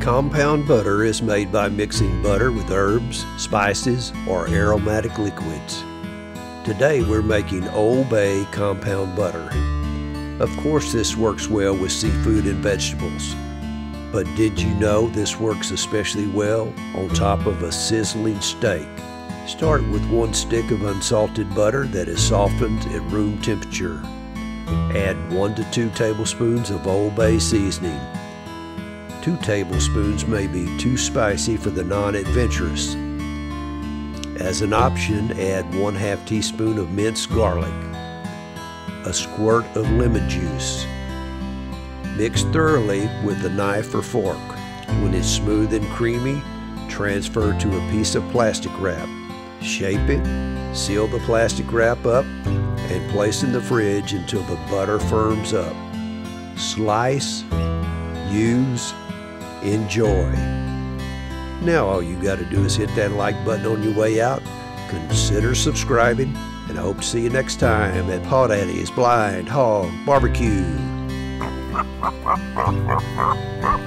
Compound butter is made by mixing butter with herbs, spices, or aromatic liquids. Today we're making Old Bay compound butter. Of course this works well with seafood and vegetables. But did you know this works especially well on top of a sizzling steak? Start with one stick of unsalted butter that is softened at room temperature. Add one to two tablespoons of Old Bay seasoning. Two tablespoons may be too spicy for the non-adventurous. As an option, add one half teaspoon of minced garlic, a squirt of lemon juice. Mix thoroughly with a knife or fork. When it's smooth and creamy, transfer to a piece of plastic wrap. Shape it, seal the plastic wrap up, and place in the fridge until the butter firms up. Slice, use, enjoy. Now all you got to do is hit that like button on your way out, consider subscribing, and I hope to see you next time at Paw Daddy's BlindHawg Barbecue.